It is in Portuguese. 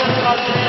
Obrigado.